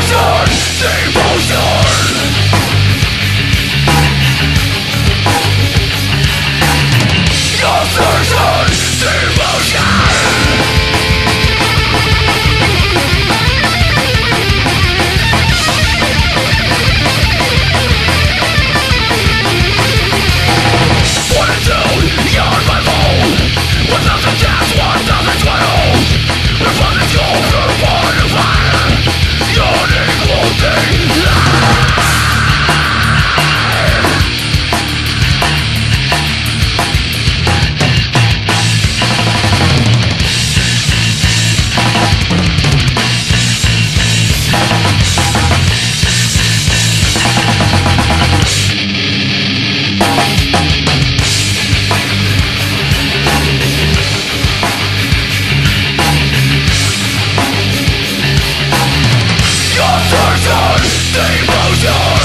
Devotion, devotion Demon